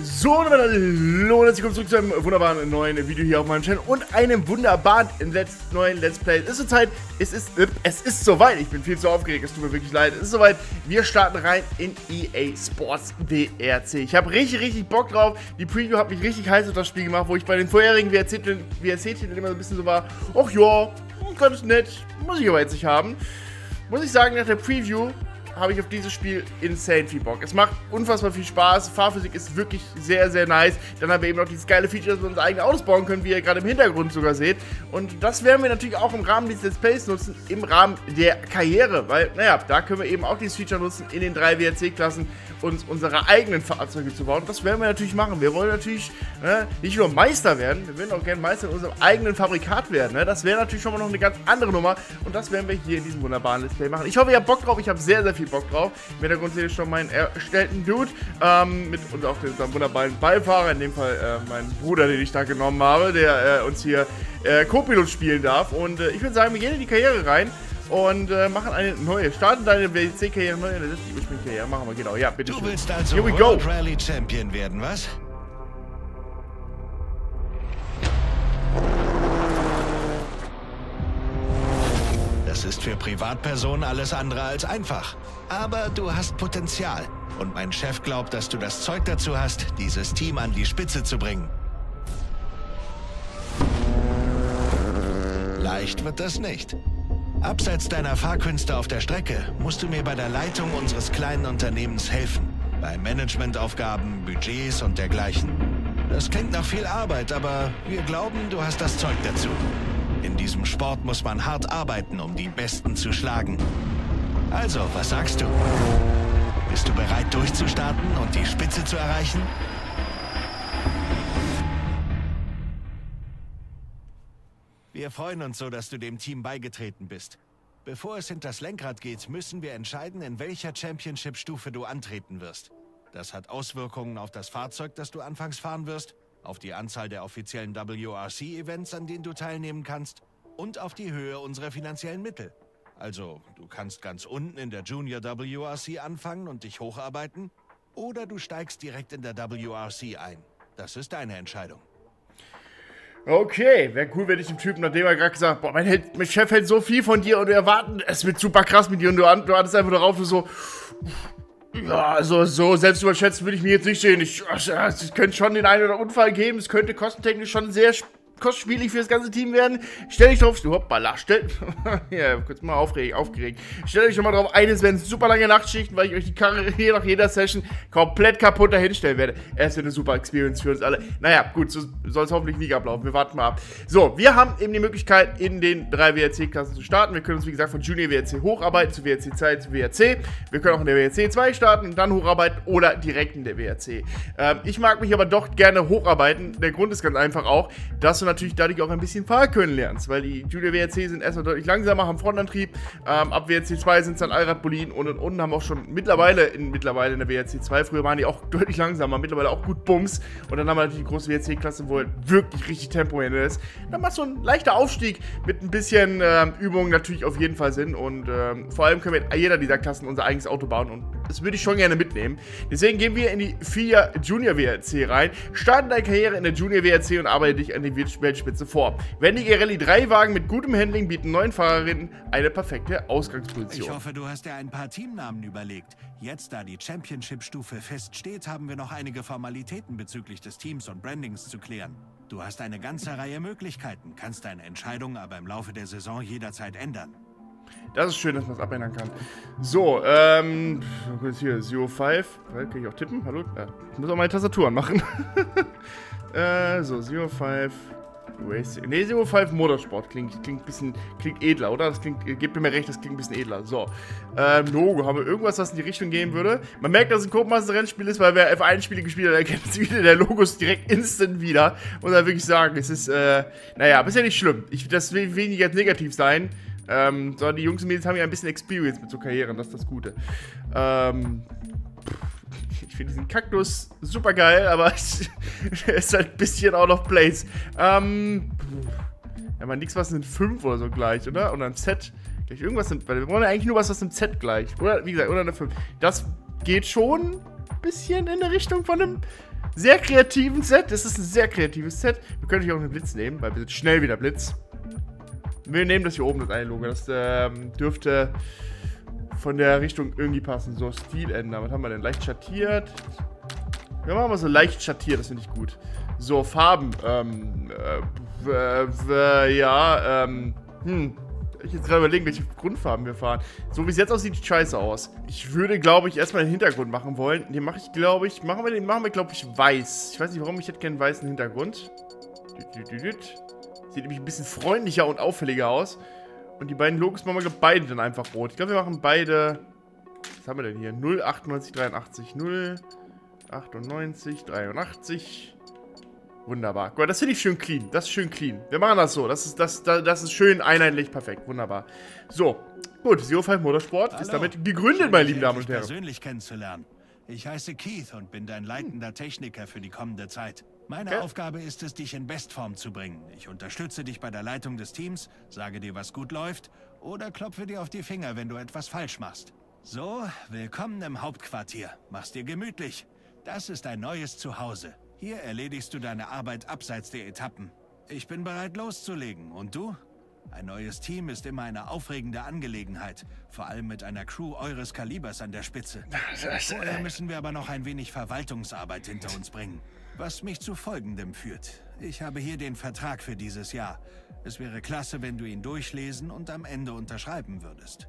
So, und hallo und herzlich willkommen zurück zu einem wunderbaren neuen Video hier auf meinem Channel und einem wunderbaren Let's, neuen Let's Play. Es ist Zeit, es ist, es ist soweit, ich bin viel zu aufgeregt, es tut mir wirklich leid, es ist soweit, wir starten rein in EA Sports DRC. Ich habe richtig, richtig Bock drauf, die Preview hat mich richtig heiß auf das Spiel gemacht, wo ich bei den vorherigen WRC-Titeln WRC immer so ein bisschen so war, ach ja, ganz nett, muss ich aber jetzt nicht haben. Muss ich sagen, nach der Preview habe ich auf dieses Spiel insane viel Bock. Es macht unfassbar viel Spaß. Fahrphysik ist wirklich sehr, sehr nice. Dann haben wir eben noch dieses geile Feature, dass wir unsere eigenen Autos bauen können, wie ihr gerade im Hintergrund sogar seht. Und das werden wir natürlich auch im Rahmen dieses Let's Plays nutzen, im Rahmen der Karriere. Weil, naja, da können wir eben auch dieses Feature nutzen in den drei WRC-Klassen uns unsere eigenen Fahrzeuge zu bauen. Das werden wir natürlich machen. Wir wollen natürlich ne, nicht nur Meister werden, wir würden auch gerne Meister in unserem eigenen Fabrikat werden. Ne? Das wäre natürlich schon mal noch eine ganz andere Nummer. Und das werden wir hier in diesem wunderbaren Let's Play machen. Ich hoffe, ihr habt Bock drauf. Ich habe sehr, sehr viel Bock drauf. Im Hintergrund seht ihr schon meinen erstellten Dude. Ähm, mit und auch unserem wunderbaren Beifahrer. In dem Fall äh, meinen Bruder, den ich da genommen habe, der äh, uns hier äh, Co-Pilot spielen darf. Und äh, ich würde sagen, wir gehen in die Karriere rein und äh, machen eine neue. Starten deine WC-Karriere neu in der Ursprungskarriere. Machen wir, genau. Ja, bitte Du schön. willst also Here we go. World Rally Champion werden, was? Das ist für Privatpersonen alles andere als einfach. Aber du hast Potenzial. Und mein Chef glaubt, dass du das Zeug dazu hast, dieses Team an die Spitze zu bringen. Leicht wird das nicht. Abseits deiner Fahrkünste auf der Strecke musst du mir bei der Leitung unseres kleinen Unternehmens helfen. Bei Managementaufgaben, Budgets und dergleichen. Das klingt nach viel Arbeit, aber wir glauben, du hast das Zeug dazu. In diesem Sport muss man hart arbeiten, um die Besten zu schlagen. Also, was sagst du? Bist du bereit durchzustarten und die Spitze zu erreichen? Wir freuen uns so, dass du dem Team beigetreten bist. Bevor es hinters Lenkrad geht, müssen wir entscheiden, in welcher Championship-Stufe du antreten wirst. Das hat Auswirkungen auf das Fahrzeug, das du anfangs fahren wirst, auf die Anzahl der offiziellen WRC-Events, an denen du teilnehmen kannst und auf die Höhe unserer finanziellen Mittel. Also, du kannst ganz unten in der Junior WRC anfangen und dich hocharbeiten, oder du steigst direkt in der WRC ein. Das ist deine Entscheidung. Okay, wäre cool, wenn ich dem Typen, nachdem er gerade gesagt boah, mein, Held, mein Chef hält so viel von dir und wir erwarten, es wird super krass mit dir und du, du hattest einfach darauf du so, ja, also so selbst überschätzt würde ich mich jetzt nicht sehen. Ich, es könnte schon den einen oder anderen Unfall geben, es könnte kostentechnisch schon sehr kostspielig für das ganze Team werden. Stell dich drauf, hoppala, stell, ja, kurz mal aufgeregt, aufgeregt. Stell euch schon mal drauf ein, es werden super lange Nachtschichten, weil ich euch die Karre hier nach jeder Session komplett kaputt dahinstellen werde. Es wird eine super Experience für uns alle. Naja, gut, so soll es hoffentlich nicht ablaufen. Wir warten mal ab. So, wir haben eben die Möglichkeit, in den drei WRC-Klassen zu starten. Wir können uns, wie gesagt, von Junior WRC hocharbeiten zu WRC 2 zu WRC. Wir können auch in der WRC 2 starten, dann hocharbeiten oder direkt in der WRC. Ähm, ich mag mich aber doch gerne hocharbeiten. Der Grund ist ganz einfach auch, dass du natürlich dadurch auch ein bisschen Fahrkönnen lernst, weil die Junior WRC sind erstmal deutlich langsamer, haben Frontantrieb. Ähm, ab WRC 2 sind es dann Allradboliden und und und haben auch schon mittlerweile in, mittlerweile in der WRC 2. Früher waren die auch deutlich langsamer, mittlerweile auch gut Bums. Und dann haben wir natürlich die große WRC-Klasse, wo halt wirklich richtig Tempo hinter ist. Dann macht so ein leichter Aufstieg mit ein bisschen ähm, Übung natürlich auf jeden Fall Sinn. Und ähm, vor allem können wir in jeder dieser Klassen unser eigenes Auto bauen und das würde ich schon gerne mitnehmen. Deswegen gehen wir in die FIA Junior WRC rein, starten deine Karriere in der Junior WRC und arbeite dich an die Weltspitze vor. Wendige Rallye 3 Wagen mit gutem Handling bieten neuen Fahrerinnen eine perfekte Ausgangsposition. Ich hoffe, du hast dir ein paar Teamnamen überlegt. Jetzt, da die Championship-Stufe feststeht, haben wir noch einige Formalitäten bezüglich des Teams und Brandings zu klären. Du hast eine ganze Reihe Möglichkeiten, kannst deine Entscheidung aber im Laufe der Saison jederzeit ändern. Das ist schön, dass man es abändern kann. So, ähm, hier, Zero 5. Kann ich auch tippen? Hallo? Ja, ich muss auch meine Tastatur anmachen. äh, so, Zero 5. Racing. Ne, Zero 5 Motorsport klingt, klingt ein bisschen, klingt edler, oder? Das klingt, gebt mir recht, das klingt ein bisschen edler. So, ähm, Logo, haben wir irgendwas, was in die Richtung gehen würde? Man merkt, dass es ein Codemaster-Rennspiel ist, weil wer F1-Spiele gespielt hat, erkennt es wieder der Logos direkt instant wieder. Muss man wirklich sagen, es ist, äh, naja, ja nicht schlimm. Ich, das will weniger negativ sein. Ähm, sondern die Jungs und Mädels haben ja ein bisschen Experience mit so Karrieren, das ist das Gute. Ähm, ich finde diesen Kaktus super geil, aber er ist halt ein bisschen out of place. Ähm, ja, mal nichts was sind 5 oder so gleich, oder? Oder ein Z. Gleich irgendwas sind, weil wir wollen ja eigentlich nur was, was im Z gleich. Oder, wie gesagt, oder eine 5. Das geht schon ein bisschen in der Richtung von einem sehr kreativen Set. Das ist ein sehr kreatives Set. Wir können hier auch einen Blitz nehmen, weil wir sind schnell wieder Blitz. Wir nehmen das hier oben, das eine Logo. Das ähm, dürfte von der Richtung irgendwie passen. So, Stil ändern. Was haben wir denn? Leicht schattiert. Wir machen mal so leicht schattiert, das finde ich gut. So, Farben. Ähm, äh, ja, ähm, hm. Ich jetzt gerade überlegen, welche Grundfarben wir fahren. So wie es jetzt aussieht, sieht scheiße aus. Ich würde, glaube ich, erstmal den Hintergrund machen wollen. Den mache ich, glaube ich, machen wir den, machen wir, glaube ich, weiß. Ich weiß nicht, warum ich hätte keinen weißen Hintergrund. Sieht nämlich ein bisschen freundlicher und auffälliger aus. Und die beiden Logos machen wir beide dann einfach rot. Ich glaube, wir machen beide. Was haben wir denn hier? 09883 098 83. Wunderbar. Gut, das finde ich schön clean. Das ist schön clean. Wir machen das so. Das ist, das, das, das ist schön einheitlich. Perfekt. Wunderbar. So. Gut, Zero Five Motorsport Hallo. ist damit gegründet, schön, meine lieben Damen und Herren. persönlich kennenzulernen. Ich heiße Keith und bin dein leitender Techniker für die kommende Zeit. Meine okay. Aufgabe ist es, dich in Bestform zu bringen. Ich unterstütze dich bei der Leitung des Teams, sage dir, was gut läuft oder klopfe dir auf die Finger, wenn du etwas falsch machst. So, willkommen im Hauptquartier. Mach's dir gemütlich. Das ist dein neues Zuhause. Hier erledigst du deine Arbeit abseits der Etappen. Ich bin bereit loszulegen. Und du? Ein neues Team ist immer eine aufregende Angelegenheit. Vor allem mit einer Crew eures Kalibers an der Spitze. Vorher müssen wir aber noch ein wenig Verwaltungsarbeit hinter uns bringen. Was mich zu Folgendem führt. Ich habe hier den Vertrag für dieses Jahr. Es wäre klasse, wenn du ihn durchlesen und am Ende unterschreiben würdest.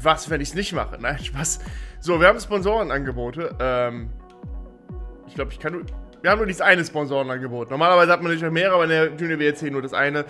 Was, wenn ich es nicht mache? Nein, Spaß. So, wir haben Sponsorenangebote. Ähm, ich glaube, ich kann nur wir haben nur dieses eine Sponsorenangebot. Normalerweise hat man nicht mehrere, aber in der Junior WRC nur das eine.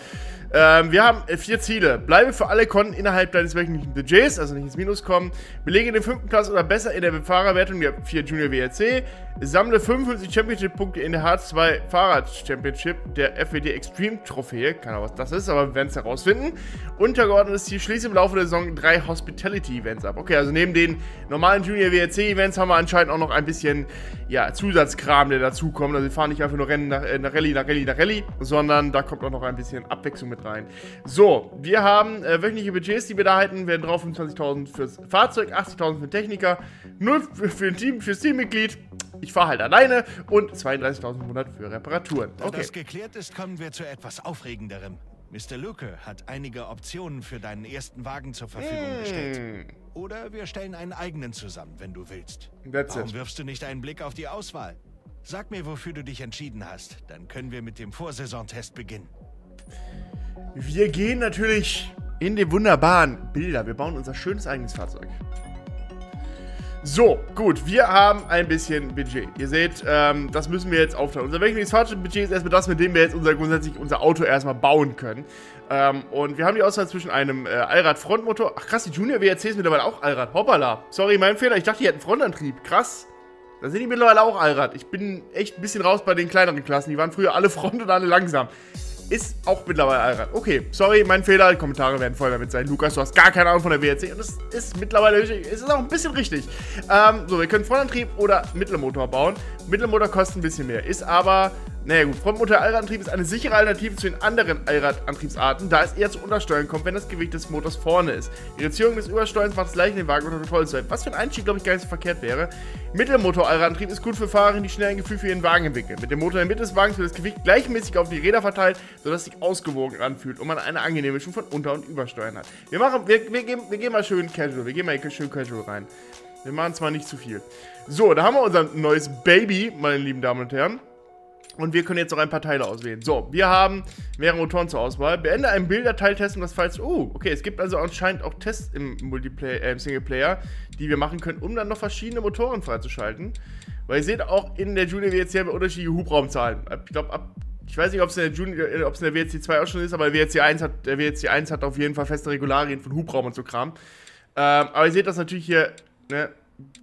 Ähm, wir haben äh, vier Ziele. Bleibe für alle Konten innerhalb deines wöchentlichen Budgets, also nicht ins Minus kommen. Belege den fünften Platz oder besser in der Fahrerwertung der vier Junior WRC. Sammle 55 Championship-Punkte in der H2 Fahrrad Championship der FWD Extreme Trophäe. Keine Ahnung, was das ist, aber wir werden es herausfinden. Untergeordnetes Ziel schließt im Laufe der Saison drei Hospitality-Events ab. Okay, also neben den normalen Junior WRC-Events haben wir anscheinend auch noch ein bisschen ja, Zusatzkram, der dazukommt. Also wir fahren nicht einfach nur Rennen nach, äh, nach Rallye, nach Rallye, nach Rallye, sondern da kommt auch noch ein bisschen Abwechslung mit rein. So, wir haben äh, wöchentliche Budgets, die wir da halten, werden drauf 25.000 fürs Fahrzeug, 80.000 für den Techniker, 0 für, für ein Team, fürs Teammitglied. Ich fahre halt alleine und 32.000 im Monat für Reparaturen. Okay. Da das geklärt ist, kommen wir zu etwas Aufregenderem. Mr. Luke hat einige Optionen für deinen ersten Wagen zur Verfügung mm. gestellt. Oder wir stellen einen eigenen zusammen, wenn du willst. That's Warum it. wirfst du nicht einen Blick auf die Auswahl? Sag mir, wofür du dich entschieden hast. Dann können wir mit dem Vorsaisontest beginnen. Wir gehen natürlich in die wunderbaren Bilder. Wir bauen unser schönes eigenes Fahrzeug. So, gut, wir haben ein bisschen Budget. Ihr seht, ähm, das müssen wir jetzt aufteilen. Unser wöchentliches Fahrzeugbudget ist erstmal das, mit dem wir jetzt unser, grundsätzlich unser Auto erstmal bauen können. Ähm, und wir haben die Auswahl zwischen einem äh, Allrad-Frontmotor. Ach krass, die Junior WRC ist mittlerweile auch Allrad. Hoppala. Sorry, mein Fehler. Ich dachte, die hätten Frontantrieb. Krass. Da sind die mittlerweile auch Allrad. Ich bin echt ein bisschen raus bei den kleineren Klassen. Die waren früher alle Front und alle langsam. Ist auch mittlerweile Allrad. Okay, sorry, mein Fehler. Die Kommentare werden voll damit sein. Lukas, du hast gar keine Ahnung von der WRC. Und das ist mittlerweile, es ist auch ein bisschen richtig. Ähm, so, wir können Frontantrieb oder Mittelmotor bauen. Mittelmotor kostet ein bisschen mehr. Ist aber naja gut, Frontmotor-Allradantrieb ist eine sichere Alternative zu den anderen Allradantriebsarten, da es eher zu Untersteuern kommt, wenn das Gewicht des Motors vorne ist. Die Reduzierung des Übersteuerns macht es leicht, den Wagen unter Kontrolle zu halten, was für ein Einstieg, glaube ich, gar nicht so verkehrt wäre. Mittelmotor-Allradantrieb ist gut für Fahrer, die schnell ein Gefühl für ihren Wagen entwickeln. Mit dem Motor in der Mitte des Wagens wird das Gewicht gleichmäßig auf die Räder verteilt, sodass es sich ausgewogen anfühlt und man eine angenehme Mischung von Unter- und Übersteuern hat. Wir, machen, wir, wir, gehen, wir gehen mal schön casual, wir gehen mal schön casual rein. Wir machen zwar nicht zu viel. So, da haben wir unser neues Baby, meine lieben Damen und Herren. Und wir können jetzt noch ein paar Teile auswählen. So, wir haben mehrere Motoren zur Auswahl. Beende einen Bilderteiltest, um das Falls. Oh, okay, es gibt also anscheinend auch Tests im, Multiplayer, äh, im Singleplayer, die wir machen können, um dann noch verschiedene Motoren freizuschalten. Weil ihr seht auch in der Junior WRC haben wir unterschiedliche Hubraumzahlen. Ich glaube, ab. Ich weiß nicht, ob es in, der äh, in der WRC 2 auch schon ist, aber der WRC 1 hat, der WRC 1 hat auf jeden Fall feste Regularien von Hubraum und so Kram. Ähm, aber ihr seht, dass natürlich hier ne,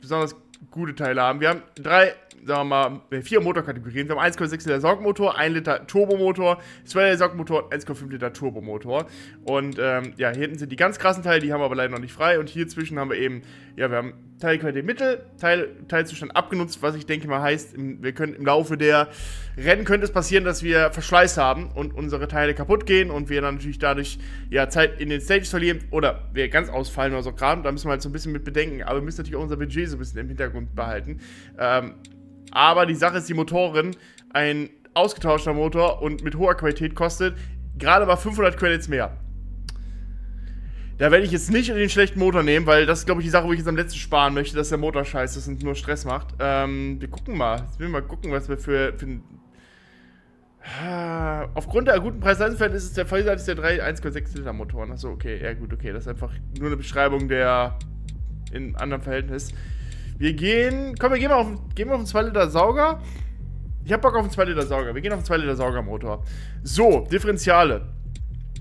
besonders gute Teile haben. Wir haben drei sagen wir mal, vier Motorkategorien. Wir haben 1,6 Liter Saugmotor, 1 Liter Turbomotor, 2 Liter Saugmotor, 1,5 Liter Turbomotor. Und ähm, ja, hier hinten sind die ganz krassen Teile, die haben wir aber leider noch nicht frei. Und hier zwischen haben wir eben, ja, wir haben Teilqualität Mittel, Teil, Teilzustand abgenutzt, was ich denke mal heißt, wir können im Laufe der Rennen könnte es passieren, dass wir Verschleiß haben und unsere Teile kaputt gehen und wir dann natürlich dadurch ja Zeit in den Stages verlieren oder wir ganz ausfallen oder so Kram. Da müssen wir halt so ein bisschen mit bedenken. Aber wir müssen natürlich auch unser Budget so ein bisschen im Hintergrund behalten. Ähm, Aber die Sache ist, die Motoren, ein ausgetauschter Motor und mit hoher Qualität kostet gerade mal 500 Credits mehr. Da werde ich jetzt nicht den schlechten Motor nehmen, weil das ist, glaube ich, die Sache, wo ich jetzt am letzten sparen möchte, dass der Motor scheiße ist und nur Stress macht. Ähm, wir gucken mal. Jetzt will mal gucken, was wir für, für Aufgrund der guten Preis-Leistungsverhältnis ist der Vollsatz der 3 1,6 Liter Motoren. Achso, okay, ja gut, okay. Das ist einfach nur eine Beschreibung der in anderem Verhältnis. Wir gehen, komm, wir gehen mal auf, gehen wir auf einen 2 Liter Sauger. Ich hab Bock auf einen 2 Liter Sauger. Wir gehen auf einen 2 Liter Saugermotor. So, Differentiale.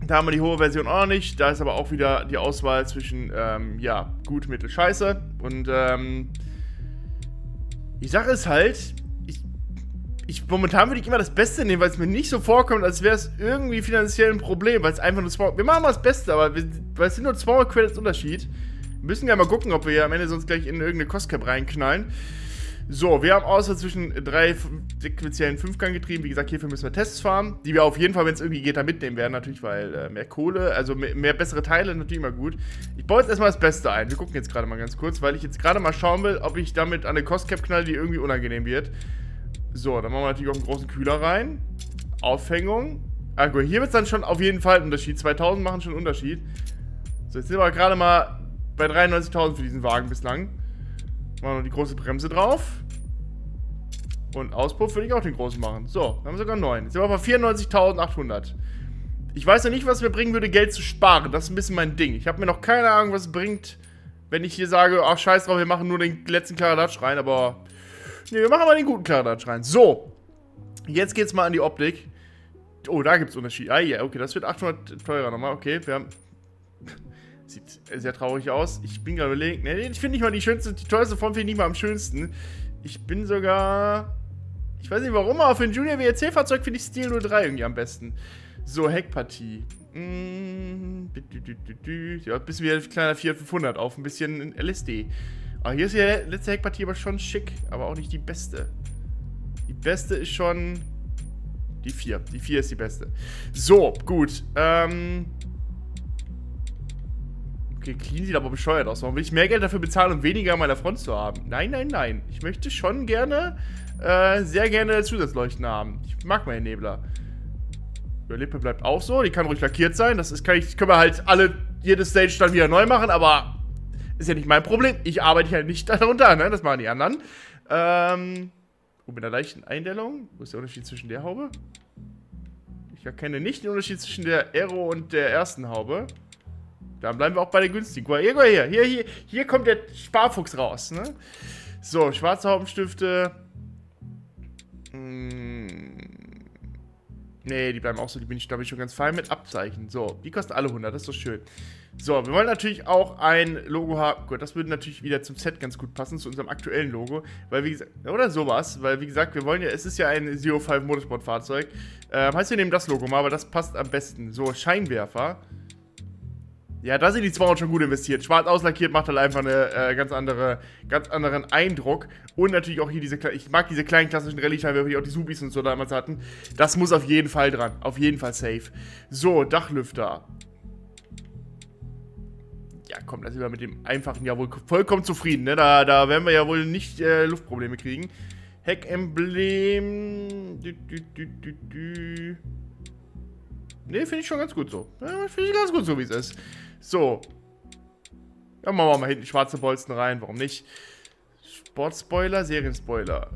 Da haben wir die hohe Version auch nicht. Da ist aber auch wieder die Auswahl zwischen, ähm, ja, gut, mittel, scheiße. Und, ähm, die Sache ist halt, ich, ich, momentan würde ich immer das Beste nehmen, weil es mir nicht so vorkommt, als wäre es irgendwie finanziell ein Problem, weil es einfach nur 200, wir machen mal das Beste, aber wir, weil es sind nur 200 Credits Unterschied. Müssen ja mal gucken, ob wir ja am Ende sonst gleich in irgendeine Costcap reinknallen. So, wir haben Auswahl zwischen drei sequenziellen Fünfganggetrieben. Wie gesagt, hierfür müssen wir Tests fahren, die wir auf jeden Fall, wenn es irgendwie geht, da mitnehmen werden, natürlich, weil äh, mehr Kohle, also mehr, mehr, bessere Teile natürlich immer gut. Ich baue jetzt erstmal das Beste ein. Wir gucken jetzt gerade mal ganz kurz, weil ich jetzt gerade mal schauen will, ob ich damit an eine Costcap knall, die irgendwie unangenehm wird. So, dann machen wir natürlich auch einen großen Kühler rein. Aufhängung. Ah, gut, hier wird es dann schon auf jeden Fall einen Unterschied. 2000 machen schon einen Unterschied. So, jetzt sind wir gerade mal bei 93.000 für diesen Wagen bislang. Machen noch die große Bremse drauf. Und Auspuff würde ich auch den großen machen. So, haben wir sogar 9. Jetzt sind wir bei 94.800. Ich weiß ja nicht, was mir bringen würde, Geld zu sparen. Das ist ein bisschen mein Ding. Ich habe mir noch keine Ahnung, was es bringt, wenn ich hier sage, ach scheiß drauf, wir machen nur den letzten Klaradutsch rein, aber... Ne, wir machen mal den guten Klaradutsch rein. So. Jetzt geht's mal an die Optik. Oh, da gibt's Unterschied. Ah, ja, okay, das wird 800 teurer nochmal. Okay, wir haben... Sieht sehr traurig aus. Ich bin gerade überlegt. Ne, ich finde nicht mal die schönste, die teuerste Form finde ich nicht mal am schönsten. Ich bin sogar. Ich weiß nicht warum, aber für ein Junior WRC-Fahrzeug finde ich Stil 03 irgendwie am besten. So, Heckpartie. Mm, ja, bisschen wie ein kleiner Fiat 500 auf ein bisschen LSD. Aber hier ist die letzte Heckpartie aber schon schick, aber auch nicht die beste. Die beste ist schon die 4. Die 4 ist die beste. So, gut. Ähm, clean sieht aber bescheuert aus. Warum will ich mehr Geld dafür bezahlen, um weniger an meiner Front zu haben? Nein, nein, nein. Ich möchte schon gerne, äh, sehr gerne Zusatzleuchten haben. Ich mag meine Nebler. Die Lippe bleibt auch so. Die kann ruhig lackiert sein. Das ist, kann ich, können wir halt alle, jede Stage dann wieder neu machen, aber ist ja nicht mein Problem. Ich arbeite halt nicht darunter, ne? Das machen die anderen. Ähm, oh, mit einer leichten Eindellung. Wo ist der Unterschied zwischen der Haube? Ich erkenne nicht den Unterschied zwischen der Aero und der ersten Haube. Dann bleiben wir auch bei der günstigen. Guck mal, hier, hier, hier, hier, hier kommt der Sparfuchs raus, ne? So, schwarze Haupenstifte. Nee, die bleiben auch so, die bin ich, glaube ich, schon ganz fein mit. Abzeichen. So, die kosten alle 100, das ist doch schön. So, wir wollen natürlich auch ein Logo haben. Gut, das würde natürlich wieder zum Set ganz gut passen, zu unserem aktuellen Logo. Weil, wie gesagt, oder sowas. Weil, wie gesagt, wir wollen ja, es ist ja ein Zero 5 Motorsport-Fahrzeug. Ähm, heißt, wir nehmen das Logo mal, aber das passt am besten. So, Scheinwerfer. Ja, da sind die 200 schon gut investiert. Schwarz auslackiert macht halt einfach einen äh, ganz, andere, ganz anderen Eindruck. Und natürlich auch hier diese, ich mag diese kleinen klassischen Rallye-Scheinwerfer, die auch die Subis und so damals hatten. Das muss auf jeden Fall dran. Auf jeden Fall safe. So, Dachlüfter. Ja, komm, da sind wir mit dem einfachen ja wohl vollkommen zufrieden, ne? Da, da werden wir ja wohl nicht äh, Luftprobleme kriegen. Heckemblem. Du, du, du, du, du. Ne, finde ich schon ganz gut so. Ja, finde ich ganz gut so, wie es ist. So. Ja, machen wir mal hinten schwarze Bolzen rein. Warum nicht? Sportspoiler, Serienspoiler.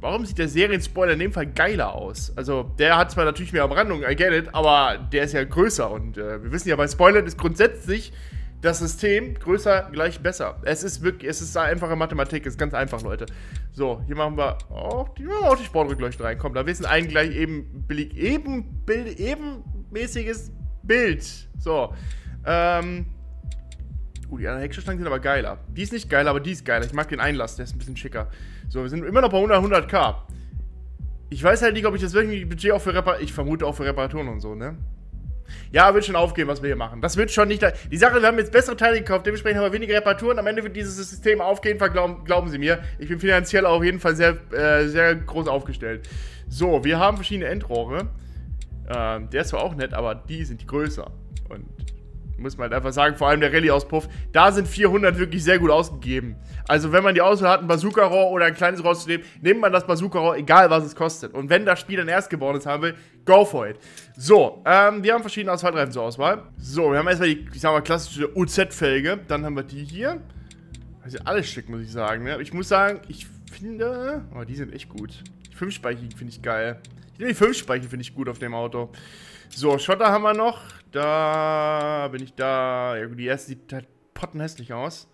Warum sieht der Serienspoiler in dem Fall geiler aus? Also, der hat zwar natürlich mehr Umrandung, I get it, aber der ist ja größer. Und äh, wir wissen ja, bei Spoilern ist grundsätzlich das System größer gleich besser. Es ist wirklich, es ist einfache Mathematik, ist ganz einfach, Leute. So, hier machen wir auch die, auch die Sportrückleuchte rein. Komm, da wissen ein gleich eben billig, eben, bild, ebenmäßiges Bild. So. Ähm. Uh, die anderen Hexerstangen sind aber geiler. Die ist nicht geiler, aber die ist geiler. Ich mag den Einlass, der ist ein bisschen schicker. So, wir sind immer noch bei 100, 100k. Ich weiß halt nicht, ob ich das wirklich Budget auch für Reparaturen... Ich vermute auch für Reparaturen und so, ne? Ja, wird schon aufgehen, was wir hier machen. Das wird schon nicht... Die Sache, wir haben jetzt bessere Teile gekauft, dementsprechend haben wir weniger Reparaturen. Am Ende wird dieses System aufgehen, glauben Sie mir. Ich bin finanziell auf jeden Fall sehr, äh, sehr groß aufgestellt. So, wir haben verschiedene Endrohre. Ähm, der ist zwar auch nett, aber die sind größer. Und Muss man halt einfach sagen, vor allem der Rallye-Auspuff. Da sind 400 wirklich sehr gut ausgegeben. Also wenn man die Auswahl hat, ein Bazooka-Rohr oder ein kleines Rohr zu nehmen, nimmt man das Bazooka-Rohr, egal was es kostet. Und wenn das Spiel ein erstgeborenes haben will, go for it. So, ähm, wir haben verschiedene Asphaltreifen zur Auswahl. So, wir haben erstmal die, ich sag mal, klassische UZ-Felge. Dann haben wir die hier. Also alles schick, muss ich sagen. Ne? Ich muss sagen, ich finde... Oh, die sind echt gut. Die fünfspeichigen finde ich geil. Die fünfspeichigen finde ich gut auf dem Auto. So, Schotter haben wir noch. Da bin ich da. Ja, die erste sieht halt pottenhässlich aus.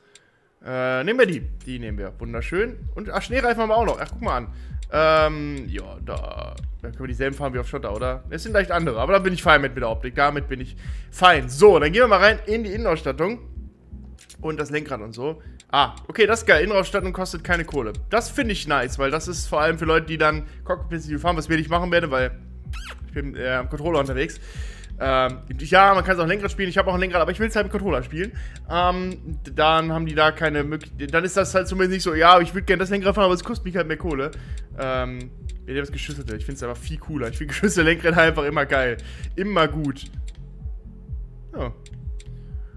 Äh, nehmen wir die. Die nehmen wir. Wunderschön. Und, ach, Schneereifen haben wir auch noch. Ach, guck mal an. Ähm, ja, da, da können wir dieselben fahren wie auf Schotter, oder? Es sind leicht andere, aber da bin ich fein mit, mit der Optik. Damit bin ich fein. So, dann gehen wir mal rein in die Innenausstattung. Und das Lenkrad und so. Ah, okay, das ist geil. Innenausstattung kostet keine Kohle. Das finde ich nice, weil das ist vor allem für Leute, die dann Cockpit fahren, was wir nicht machen werden, weil ich bin äh, am Controller unterwegs. Ähm, ja, man kann es auch Lenkrad spielen. Ich habe auch ein Lenkrad, aber ich will es halt mit Controller spielen. Ähm, dann haben die da keine Möglichkeit. Dann ist das halt zumindest nicht so, ja, ich würde gerne das Lenkrad fahren, aber es kostet mich halt mehr Kohle. Ähm, ja, das Geschüsselte. Ich finde es einfach viel cooler. Ich finde geschützelte Lenkrad einfach immer geil. Immer gut. Ja.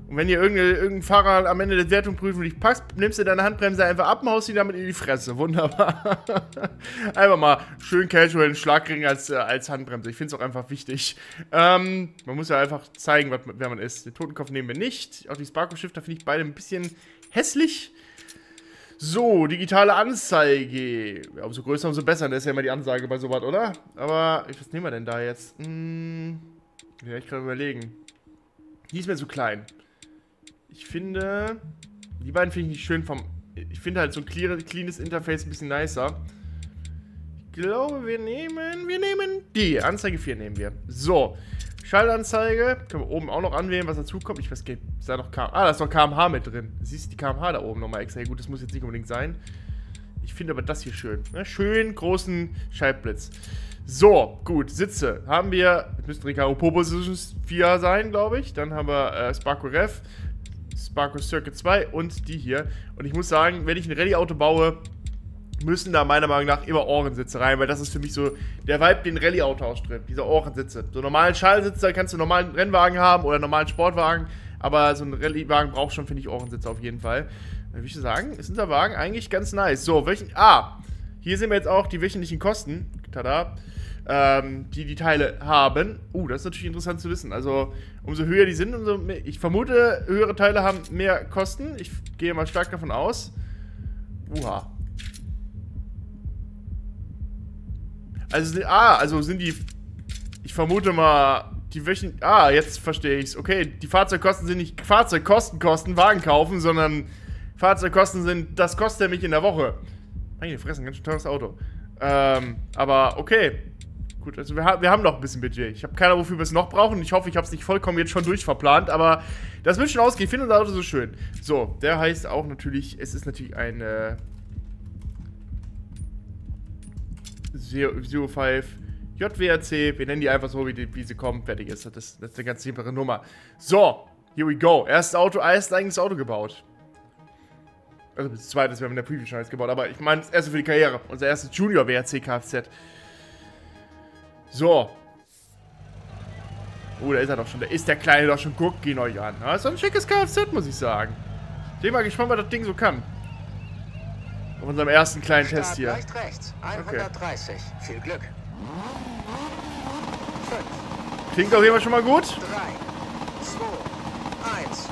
Und wenn ihr irgendein Fahrer am Ende der Wertung prüfen nicht passt, nimmst du deine Handbremse einfach ab und haust sie damit in die Fresse. Wunderbar. einfach mal schön casual einen Schlag kriegen als, äh, als Handbremse. Ich finde es auch einfach wichtig. Ähm, man muss ja einfach zeigen, was, wer man ist. Den Totenkopf nehmen wir nicht. Auch die Sparko-Shifter finde ich beide ein bisschen hässlich. So, digitale Anzeige. Ja, umso größer, umso besser. Das ist ja immer die Ansage bei sowas, oder? Aber, was nehmen wir denn da jetzt? Hm, ja, ich kann überlegen. Die ist mir zu klein. Ich finde, die beiden finde ich nicht schön vom... Ich finde halt so ein clear, cleanes Interface ein bisschen nicer. Ich glaube, wir nehmen... Wir nehmen die. Anzeige 4 nehmen wir. So. Schaltanzeige. Können wir oben auch noch anwählen, was dazu kommt. Ich weiß gar nicht, ist da noch KMH... Ah, da ist noch KMH mit drin. Siehst du die KMH da oben nochmal extra. Ja, gut, das muss jetzt nicht unbedingt sein. Ich finde aber das hier schön. Ne? Schön großen Schaltblitz. So, gut, Sitze. Haben wir, müssten Recaro Popo 4 sein, glaube ich. Dann haben wir äh, Sparko Rev. Sparko Circuit 2 und die hier. Und ich muss sagen, wenn ich ein Rallye-Auto baue, müssen da meiner Meinung nach immer Ohrensitze rein, weil das ist für mich so der Vibe, den Rallye-Auto ausstrahlt. Diese Ohrensitze. So normalen Schallsitze kannst du normalen Rennwagen haben oder normalen Sportwagen, aber so ein Rallye-Wagen braucht schon, finde ich, Ohrensitze auf jeden Fall. Dann würde ich sagen, ist unser Wagen eigentlich ganz nice. So, welchen. Ah! Hier sehen wir jetzt auch die wöchentlichen Kosten. Tada ähm, die die Teile haben. Uh, das ist natürlich interessant zu wissen. Also, umso höher die sind, umso mehr. Ich vermute, höhere Teile haben mehr Kosten. Ich gehe mal stark davon aus. Uha. Also, ah, also sind die. Ich vermute mal, die wöchentlich. Ah, jetzt verstehe ich's. Okay, die Fahrzeugkosten sind nicht Fahrzeugkosten, Kosten, Wagen kaufen, sondern Fahrzeugkosten sind, das kostet mich in der Woche. Meine Fresse, ein ganz schön teures Auto. Ähm, aber okay. Gut, also wir, ha wir haben noch ein bisschen Budget. Ich habe keine Ahnung, wofür wir es noch brauchen. Ich hoffe, ich habe es nicht vollkommen jetzt schon durchverplant, aber das wird schon ausgehen. Ich finde unser Auto so schön. So, der heißt auch natürlich, es ist natürlich ein äh, Zero 5 JWRC. Wir nennen die einfach so, wie, die, wie sie kommen. Fertig ist. Das, das ist eine ganz simple Nummer. So, here we go. Erstes Auto, erstes eigenes Auto gebaut. Also das zweite, wir haben in der Preview schon eins gebaut, aber ich meine das erste für die Karriere. Unser erstes Junior WRC Kfz. So. Oh, da ist er doch schon. Da ist der Kleine doch schon. Guckt ihn euch an. Das ist ein schickes Kfz, muss ich sagen. Ich bin mal gespannt, was das Ding so kann. Auf unserem ersten kleinen Start Test hier. rechts. 130. Okay. Viel Glück. Klingt auf jeden Fall schon mal gut. 3, 2, 1.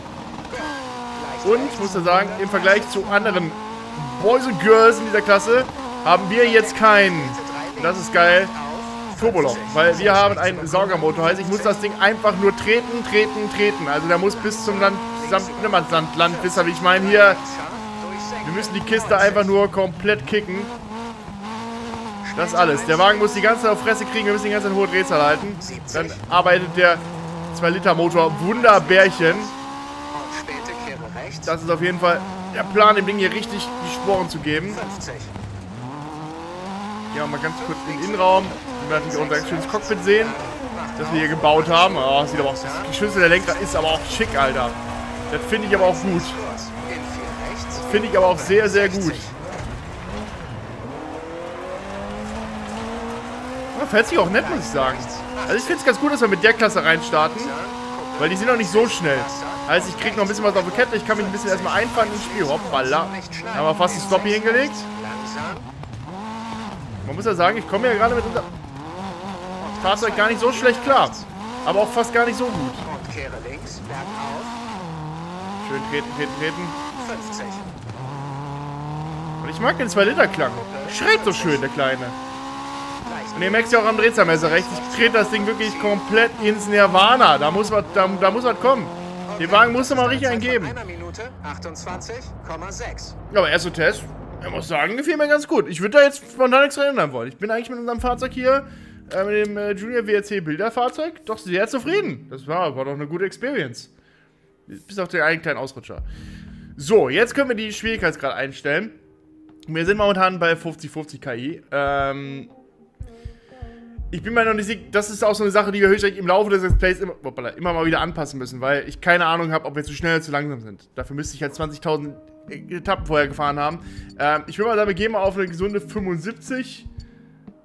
Und ich muss ja sagen, im Vergleich zu anderen Boys und Girls in dieser Klasse haben wir jetzt keinen. Das ist geil. Turboloch, weil wir haben einen Saugermotor. Heißt, ich muss das Ding einfach nur treten, treten, treten. Also der muss bis zum Land, Nimmernsland, Land, wisst ihr, wie ich meine? Hier, wir müssen die Kiste einfach nur komplett kicken. Das alles. Der Wagen muss die ganze Zeit auf Fresse kriegen, wir müssen die ganze Zeit hohe Drehzahl halten. Dann arbeitet der 2-Liter-Motor Wunderbärchen. Das ist auf jeden Fall der Plan, dem Ding hier richtig die Sporen zu geben. Gehen wir mal ganz kurz in den Innenraum. Natürlich unser schönes Cockpit sehen, das wir hier gebaut haben. Oh, sieht aber auch, die Schüssel der Lenkrad ist aber auch schick, Alter. Das finde ich aber auch gut. Finde ich aber auch sehr, sehr gut. Ja, fällt sich auch nett, muss ich sagen. Also ich finde es ganz gut, dass wir mit der Klasse reinstarten. Weil die sind noch nicht so schnell. Heißt, ich krieg noch ein bisschen was auf die Kette. Ich kann mich ein bisschen erstmal einfahren ins Spiel. Hoppala. Da haben wir fast einen Stoppie hingelegt. Man muss ja sagen, ich komme ja gerade mit unserem Fahrzeug gar nicht so schlecht klar. Aber auch fast gar nicht so gut. Schön treten, treten, treten. 50. Und ich mag den 2-Liter-Klang. Schreit so schön, der Kleine. Und ihr merkt ja auch am Drehzahlmesser rechts. Ich trete das Ding wirklich komplett ins Nirvana. Da muss was, da, da muss was kommen. Den Wagen musst du mal richtig eingeben. Aber erster Test, ich muss sagen, gefiel mir ganz gut. Ich würde da jetzt spontan nichts ändern wollen. Ich bin eigentlich mit unserem Fahrzeug hier, äh, mit dem äh, Junior WRC Bilderfahrzeug, doch sehr zufrieden. Das war, war doch eine gute Experience. Bis auf den einen kleinen Ausrutscher. So, jetzt können wir die Schwierigkeitsgrad einstellen. Wir sind momentan bei 50-50 KI. Ähm, ich bin mir noch nicht sicher, das ist auch so eine Sache, die wir höchstwahrscheinlich im Laufe des Displays immer, immer mal wieder anpassen müssen, weil ich keine Ahnung habe, ob wir zu schnell oder zu langsam sind. Dafür müsste ich halt 20.000 Etappen vorher gefahren haben. Ähm, ich würde mal sagen, wir gehen mal auf eine gesunde 75.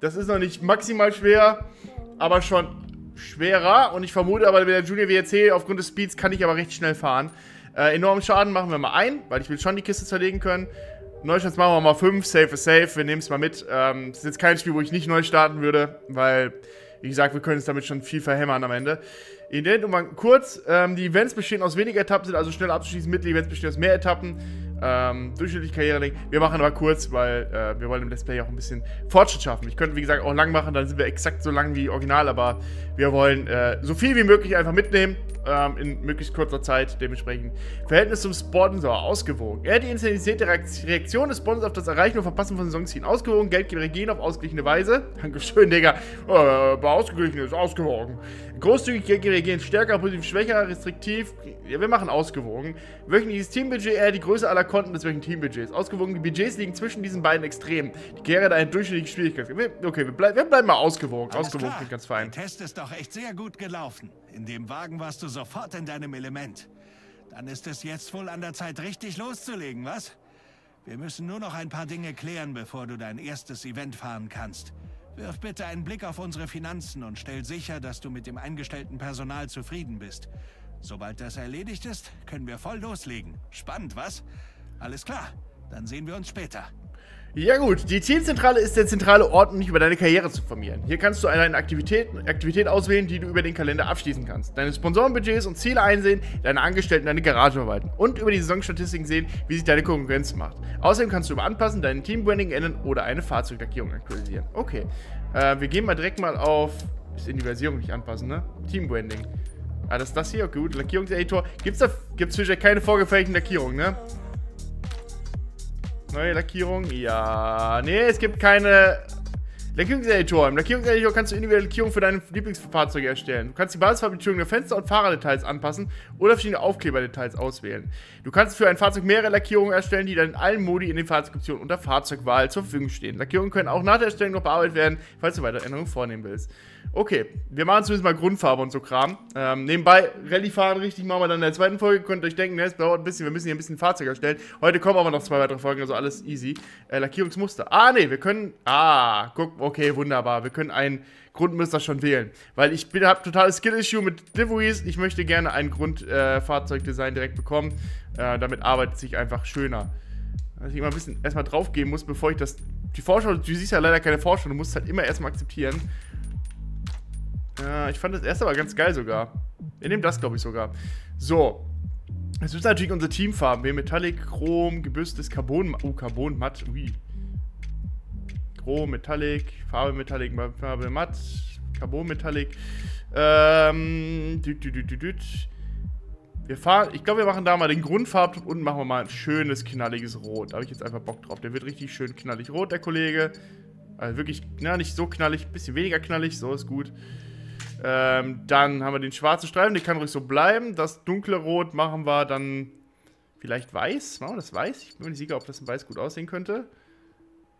Das ist noch nicht maximal schwer, aber schon schwerer. Und ich vermute aber, mit der Junior WRC aufgrund des Speeds kann ich aber recht schnell fahren. Äh, enormen Schaden machen wir mal ein, weil ich will schon die Kiste zerlegen können. Neustarts machen wir mal 5, safe is safe, wir nehmen es mal mit. Ähm, das ist jetzt kein Spiel, wo ich nicht neu starten würde, weil, wie gesagt, wir können es damit schon viel verhämmern am Ende. In der Nummer kurz, ähm, die Events bestehen aus weniger Etappen, sind also schnell abzuschließen. Mittel-Events bestehen aus mehr Etappen. Ähm, durchschnittlich Karriere Wir machen aber kurz, weil äh, wir wollen im Let's Play auch ein bisschen Fortschritt schaffen. Ich könnte, wie gesagt, auch lang machen, dann sind wir exakt so lang wie original, aber wir wollen äh, so viel wie möglich einfach mitnehmen ähm, in möglichst kurzer Zeit. Dementsprechend Verhältnis zum Sponsor ausgewogen. Er hat die intensivierte Reaktion des Sponsors auf das Erreichen und Verpassen von Saisonzielen ausgewogen. Geldgeber reagieren auf ausgeglichene Weise. Dankeschön, Digga. Oh, ausgeglichen ist ausgewogen. Großzügig Geldgeber reagieren stärker, positiv schwächer, restriktiv. Ja, wir machen ausgewogen. Wöchentliches Teambudget eher die Größe aller Konten des wöchentlichen Teambudgets. Ausgewogene Budgets liegen zwischen diesen beiden Extremen. Die Gere hat eine durchschnittliche Schwierigkeit. Okay, wir, bleib, wir bleiben mal ausgewogen. Alles ausgewogen klingt ganz fein. Der Test ist doch echt sehr gut gelaufen. In dem Wagen warst du sofort in deinem Element. Dann ist es jetzt wohl an der Zeit, richtig loszulegen, was? Wir müssen nur noch ein paar Dinge klären, bevor du dein erstes Event fahren kannst. Wirf bitte einen Blick auf unsere Finanzen und stell sicher, dass du mit dem eingestellten Personal zufrieden bist. Sobald das erledigt ist, können wir voll loslegen. Spannend, was? Alles klar, dann sehen wir uns später. Ja gut, die Zielzentrale ist der zentrale Ort, um dich über deine Karriere zu formieren. Hier kannst du eine Aktivität, Aktivität auswählen, die du über den Kalender abschließen kannst. Deine Sponsorenbudgets und Ziele einsehen, deine Angestellten deine Garage verwalten und über die Saisonstatistiken sehen, wie sich deine Konkurrenz macht. Außerdem kannst du über Anpassen, dein Teambranding ändern oder eine Fahrzeuglackierung aktualisieren. Okay, äh, wir gehen mal direkt mal auf... Ist Version nicht anpassen, ne? Teambranding. Ah, das ist das hier? Okay, gut. Lackierungseditor. Gibt's da gibt's für keine vorgefertigten Lackierungen, ne? Neue Lackierung? Ja. Nee, es gibt keine Lackierungseditor. Im Lackierungseditor kannst du individuelle Lackierungen für deine Lieblingsfahrzeuge erstellen. Du kannst die Basisfarblackierung der Fenster- und Fahrerdetails anpassen oder verschiedene Aufkleberdetails auswählen. Du kannst für ein Fahrzeug mehrere Lackierungen erstellen, die dann in allen Modi in den Fahrzeugoptionen unter Fahrzeugwahl zur Verfügung stehen. Lackierungen können auch nach der Erstellung noch bearbeitet werden, falls du weitere Änderungen vornehmen willst. Okay, wir machen zumindest mal Grundfarbe und so Kram. Ähm, nebenbei, Rallye fahren richtig machen wir dann in der zweiten Folge. Könnt ihr euch denken, ne, es dauert ein bisschen, wir müssen hier ein bisschen Fahrzeug erstellen. Heute kommen aber noch zwei weitere Folgen, also alles easy. Äh, Lackierungsmuster. Ah, nee, wir können. Ah, guck, okay, wunderbar. Wir können ein Grundmuster schon wählen. Weil ich habe totales Skill-Issue mit Liveries. Ich möchte gerne ein Grundfahrzeugdesign äh, direkt bekommen. Äh, damit arbeitet sich einfach schöner. Dass ich immer ein bisschen erstmal draufgehen muss, bevor ich das. Die Vorschau, du siehst ja leider keine Vorschau, du musst es halt immer erstmal akzeptieren. Ja, ich fand das erste aber ganz geil sogar. Wir nehmen das, glaube ich, sogar. So. Jetzt müssen natürlich unsere Teamfarben. Wir Metallic, Chrom, gebürstes Carbon. Oh, Carbon matt. Ui. Chrom, Metallic, Farbe Metallic, Farbe matt, Carbon Metallic. Ähm. Düt, düt, düt, düt. Wir fahren, ich glaube, wir machen da mal den Grundfarbton und machen wir mal ein schönes, knalliges Rot. Da habe ich jetzt einfach Bock drauf. Der wird richtig schön knallig rot, der Kollege. Also wirklich, na, nicht so knallig, bisschen weniger knallig, so ist gut. Ähm, dann haben wir den schwarzen Streifen, der kann ruhig so bleiben. Das dunkle Rot machen wir dann vielleicht weiß. Machen wir das weiß? Ich bin mir nicht sicher, ob das in weiß gut aussehen könnte.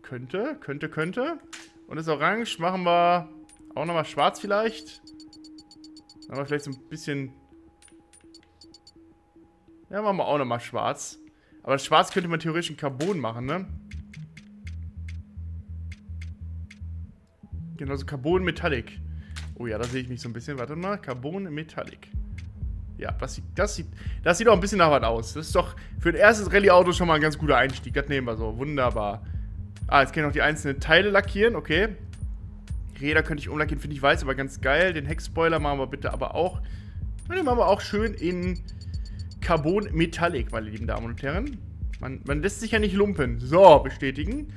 Könnte, könnte, könnte. Und das Orange machen wir auch nochmal schwarz vielleicht. Dann haben wir vielleicht so ein bisschen... Ja, machen wir auch nochmal schwarz. Aber das Schwarz könnte man theoretisch in Carbon machen, ne? Genau, so Carbon Metallic. Oh ja, da sehe ich mich so ein bisschen. Warte mal. Carbon Metallic. Ja, das sieht, das, sieht, das sieht auch ein bisschen nach was aus. Das ist doch für ein erstes Rallye-Auto schon mal ein ganz guter Einstieg. Das nehmen wir so. Wunderbar. Ah, jetzt kann ich noch die einzelnen Teile lackieren. Okay. Räder könnte ich umlackieren, finde ich weiß, aber ganz geil. Den Heckspoiler machen wir bitte aber auch. Und den machen wir auch schön in Carbon Metallic, meine lieben Damen und Herren. Man, man lässt sich ja nicht lumpen. So, bestätigen.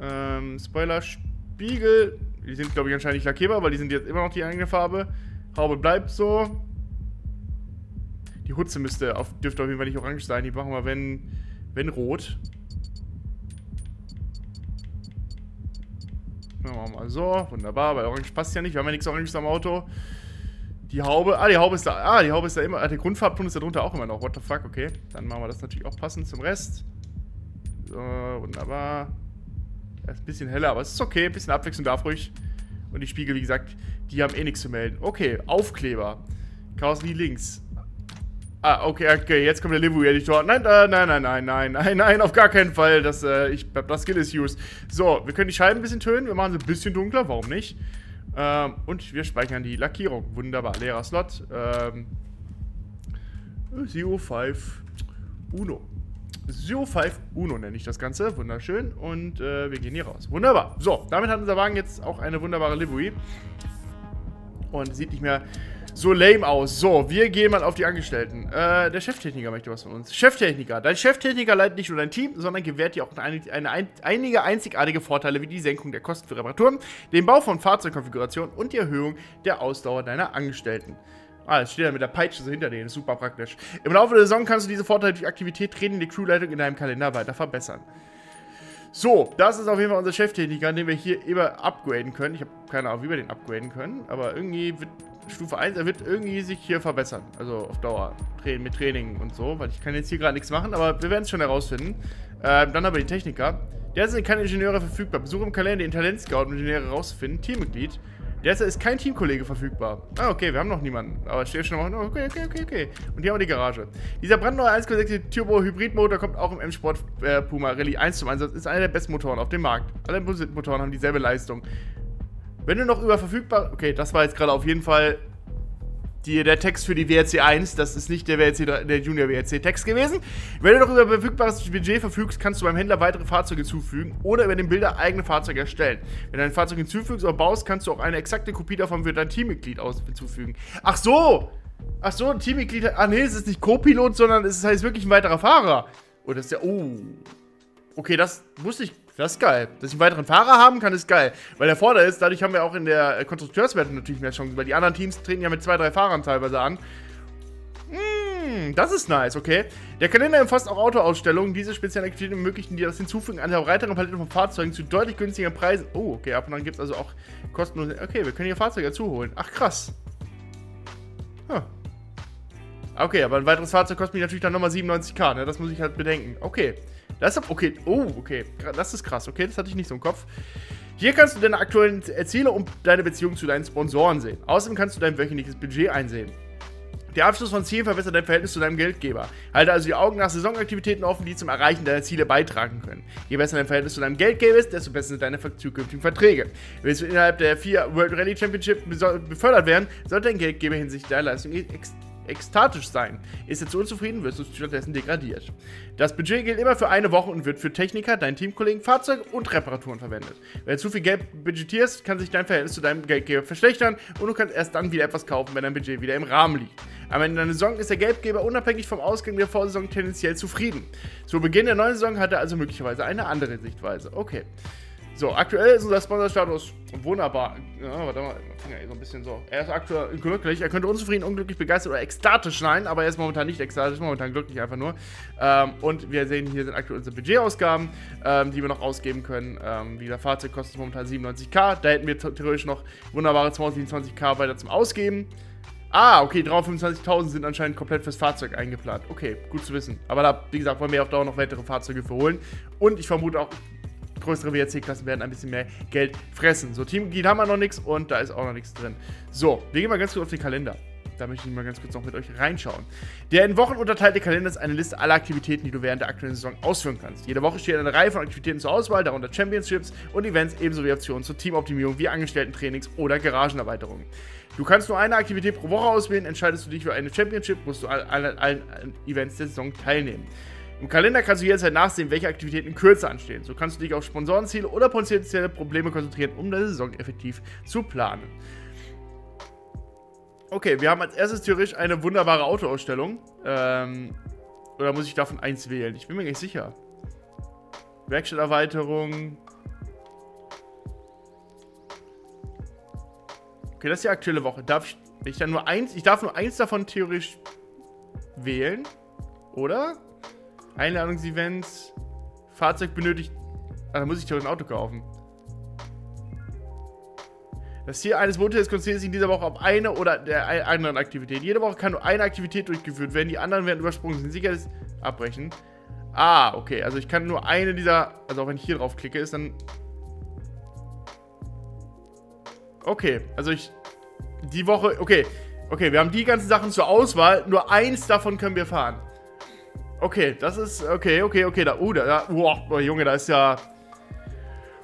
Ähm, Spoiler, Spiegel. Die sind, glaube ich, anscheinend nicht lackierbar, weil die sind jetzt immer noch die eigene Farbe. Haube bleibt so. Die Hutze müsste auf, dürfte auf jeden Fall nicht orange sein. Die machen wir, wenn, wenn rot. Machen wir mal so. Wunderbar, weil orange passt ja nicht. Wir haben ja nichts oranges am Auto. Die Haube, ah, die Haube ist da, ah, die Haube ist da immer, ah, der Grundfarbton ist da drunter auch immer noch. What the fuck, okay. Dann machen wir das natürlich auch passend zum Rest. So, wunderbar. Er ist ein bisschen heller, aber es ist okay. Ein bisschen Abwechslung darf ruhig. Und die Spiegel, wie gesagt, die haben eh nichts zu melden. Okay, Aufkleber. Karosserie links. Ah, okay, okay, jetzt kommt der Livery-Editor. Nein, äh, nein, nein, nein, nein, nein, nein, auf gar keinen Fall. Das, äh, ich, das Skill ist used. So, wir können die Scheiben ein bisschen tönen. Wir machen sie ein bisschen dunkler, warum nicht? Ähm, und wir speichern die Lackierung. Wunderbar, leerer Slot. Ähm, 05 Uno. 05 Uno nenne ich das Ganze. Wunderschön. Und äh, wir gehen hier raus. Wunderbar. So, damit hat unser Wagen jetzt auch eine wunderbare Livery. Und sieht nicht mehr so lame aus. So, wir gehen mal auf die Angestellten. Äh, der Cheftechniker möchte was von uns. Cheftechniker. Dein Cheftechniker leitet nicht nur dein Team, sondern gewährt dir auch eine, eine, eine, einige einzigartige Vorteile wie die Senkung der Kosten für Reparaturen, den Bau von Fahrzeugkonfigurationen und die Erhöhung der Ausdauer deiner Angestellten. Ah, jetzt steht er mit der Peitsche so hinter denen. Super praktisch. Im Laufe der Saison kannst du diese Vorteile durch Aktivität, Training, die Crewleitung in deinem Kalender weiter verbessern. So, das ist auf jeden Fall unser Cheftechniker, den wir hier immer upgraden können. Ich habe keine Ahnung, wie wir den upgraden können, aber irgendwie wird Stufe 1, er wird irgendwie sich hier verbessern. Also auf Dauer. Mit Training und so, weil ich kann jetzt hier gerade nichts machen, aber wir werden es schon herausfinden. Ähm, dann aber die Techniker. Derzeit sind keine Ingenieure verfügbar. Besuche im Kalender den Talent-Scout, um Ingenieure herauszufinden. Teammitglied. Derzeit ist kein Teamkollege verfügbar. Ah, okay, wir haben noch niemanden. Aber steht schon mal. Okay, okay, okay, okay. Und hier haben wir die Garage. Dieser brandneue 1,6 Turbo Hybridmotor kommt auch im M-Sport äh, Puma Rallye 1 zum Einsatz. Ist einer der besten Motoren auf dem Markt. Alle Motoren haben dieselbe Leistung. Wenn du noch über verfügbar... Okay, das war jetzt gerade auf jeden Fall die, der Text für die WRC 1. Das ist nicht der, WRC, der Junior WRC Text gewesen. Wenn du noch über verfügbares Budget verfügst, kannst du beim Händler weitere Fahrzeuge hinzufügen oder über den Bilder eigene Fahrzeuge erstellen. Wenn du ein Fahrzeug hinzufügst oder baust, kannst du auch eine exakte Kopie davon für dein Teammitglied hinzufügen. Ach so! Ach so, ein Teammitglied... Ah nee, es ist nicht Co-Pilot, sondern es heißt wirklich ein weiterer Fahrer. Oh, das ist ja... Oh... Okay, das wusste ich das ist geil. Dass ich einen weiteren Fahrer haben kann, ist geil. Weil der Vorteil ist, dadurch haben wir auch in der Konstrukteurswertung natürlich mehr Chancen, weil die anderen Teams treten ja mit zwei, drei Fahrern teilweise an. Hm, das ist nice, okay. Der Kalender umfasst auch Autoausstellungen. Diese speziellen Aktivitäten ermöglichen dir das Hinzufügen einer breiteren Palette von Fahrzeugen zu deutlich günstigeren Preisen. Oh, okay, ab und dann gibt es also auch kostenlose... Okay, wir können hier Fahrzeuge dazu holen. Ach, krass. Huh. Okay, aber ein weiteres Fahrzeug kostet mich natürlich dann nochmal 97k, ne? Das muss ich halt bedenken. Okay. Das ist okay. Oh, okay. Das ist krass. Okay, das hatte ich nicht so im Kopf. Hier kannst du deine aktuellen Ziele und deine Beziehung zu deinen Sponsoren sehen. Außerdem kannst du dein wöchentliches Budget einsehen. Der Abschluss von Zielen verbessert dein Verhältnis zu deinem Geldgeber. Halte also die Augen nach Saisonaktivitäten offen, die zum Erreichen deiner Ziele beitragen können. Je besser dein Verhältnis zu deinem Geldgeber ist, desto besser sind deine zukünftigen Verträge. Willst du innerhalb der vier World Rally Championship befördert werden, sollte dein Geldgeber hinsichtlich deiner Leistung ekstatisch sein. Ist zu unzufrieden, wirst du stattdessen degradiert. Das Budget gilt immer für eine Woche und wird für Techniker, deinen Teamkollegen, Fahrzeuge und Reparaturen verwendet. Wenn du zu viel Geld budgetierst, kann sich dein Verhältnis zu deinem Geldgeber verschlechtern und du kannst erst dann wieder etwas kaufen, wenn dein Budget wieder im Rahmen liegt. Am Ende deiner Saison ist der Geldgeber unabhängig vom Ausgang der Vorsaison tendenziell zufrieden. Zu Beginn der neuen Saison hat er also möglicherweise eine andere Sichtweise. Okay. So, aktuell ist unser Sponsorstatus wunderbar. Ja, warte mal, Finger so ein bisschen so. Er ist aktuell glücklich. Er könnte unzufrieden, unglücklich, begeistert oder ekstatisch sein, aber er ist momentan nicht ekstatisch, momentan glücklich einfach nur. Ähm, und wir sehen, hier sind aktuell unsere Budgetausgaben, ähm, die wir noch ausgeben können. Ähm, wie gesagt, Fahrzeug kostet momentan 97k. Da hätten wir theoretisch noch wunderbare 227k weiter zum Ausgeben. Ah, okay, 325.000 sind anscheinend komplett fürs Fahrzeug eingeplant. Okay, gut zu wissen. Aber da, wie gesagt, wollen wir auf Dauer noch weitere Fahrzeuge verholen. Und ich vermute auch, größere WRC-Klassen werden ein bisschen mehr Geld fressen. So, Teamgebiet haben wir noch nichts und da ist auch noch nichts drin. So, wir gehen mal ganz kurz auf den Kalender. Da möchte ich mal ganz kurz noch mit euch reinschauen. Der in Wochen unterteilte Kalender ist eine Liste aller Aktivitäten, die du während der aktuellen Saison ausführen kannst. Jede Woche steht eine Reihe von Aktivitäten zur Auswahl, darunter Championships und Events, ebenso wie Optionen zur Teamoptimierung wie Angestellten-Trainings oder Garagenerweiterungen. Du kannst nur eine Aktivität pro Woche auswählen. Entscheidest du dich für eine Championship, musst du an allen Events der Saison teilnehmen. Im Kalender kannst du jederzeit nachsehen, welche Aktivitäten kürzer anstehen. So kannst du dich auf Sponsorenziele oder potenzielle Probleme konzentrieren, um deine Saison effektiv zu planen. Okay, wir haben als erstes theoretisch eine wunderbare Autoausstellung. Ähm, oder muss ich davon eins wählen? Ich bin mir nicht sicher. Werkstatterweiterung. Okay, das ist die aktuelle Woche. Darf ich, ich dann nur eins? Ich darf nur eins davon theoretisch wählen, oder? Einladungsevents. Fahrzeug benötigt. Ah, da muss ich theoretisch ein Auto kaufen. Das Ziel eines Monators konzentriert sich in dieser Woche auf eine oder der anderen Aktivität. Jede Woche kann nur eine Aktivität durchgeführt werden, die anderen werden übersprungen. Sind sicher das Abbrechen. Ah, okay. Also ich kann nur eine dieser. Also auch wenn ich hier drauf klicke, ist dann. Okay, also ich. Die Woche. Okay. Okay, wir haben die ganzen Sachen zur Auswahl. Nur eins davon können wir fahren. Okay, das ist. Okay, okay, okay. Da. Uh, da. da boah, Junge, da ist ja.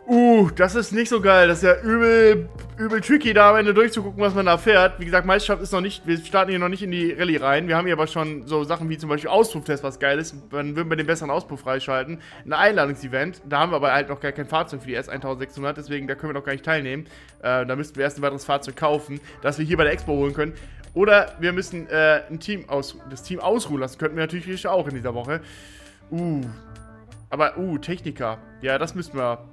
Uh, das ist nicht so geil. Das ist ja übel, übel tricky, da am Ende durchzugucken, was man da fährt. Wie gesagt, Meisterschaft ist noch nicht, wir starten hier noch nicht in die Rallye rein. Wir haben hier aber schon so Sachen wie zum Beispiel Auspufftest, was geil ist. Dann würden wir den besseren Auspuff freischalten. Ein Einladungsevent, da haben wir aber halt noch gar kein Fahrzeug für die S1600, deswegen da können wir noch gar nicht teilnehmen. Äh, da müssten wir erst ein weiteres Fahrzeug kaufen, das wir hier bei der Expo holen können. Oder wir müssen äh, ein Team aus, das Team ausruhen lassen. Könnten wir natürlich auch in dieser Woche. Uh. Aber, uh, Techniker. Ja, das müssen wir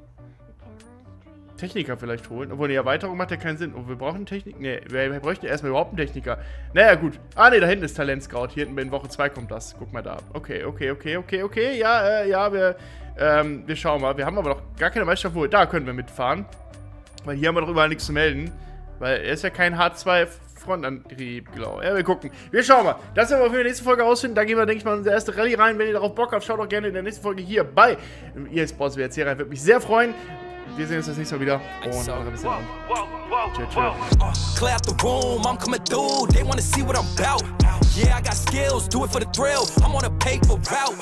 Techniker vielleicht holen. Obwohl, eine Erweiterung macht ja keinen Sinn. Und wir brauchen Techniker. Ne, wir, wir bräuchten erstmal überhaupt einen Techniker. Naja, gut. Ah, ne, da hinten ist Talent Scout. Hier hinten in Woche 2 kommt das. Guck mal da. Okay, okay, okay, okay, okay. Ja, äh, ja, wir, ähm, wir schauen mal. Wir haben aber noch gar keine Meisterschaft, da können wir mitfahren. Weil hier haben wir doch überall nichts zu melden. Weil er ist ja kein H2 Frontantrieb, genau. Ja, wir gucken. Wir schauen mal. Das werden wir für die nächste Folge rausfinden. Da gehen wir, denke ich mal, in unsere erste Rallye rein. Wenn ihr darauf Bock habt, schaut doch gerne in der nächsten Folge hier bei EA Sports WRC rein. Würde mich sehr freuen. Wir sehen uns das nächste Mal wieder. Und eure bis dann. Ciao, ciao. Clear out the room, I'm coming through. They wanna see what I'm about. Yeah, I got skills, do it for the thrill. I'm on a paper route.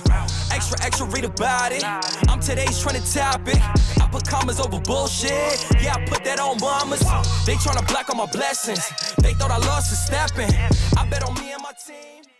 Extra, extra, read about it. I'm today's trending topic. I put commas over bullshit. Yeah, I put that on mamas. They tryna block all my blessings. They thought I lost for stepping. I bet on me and my team.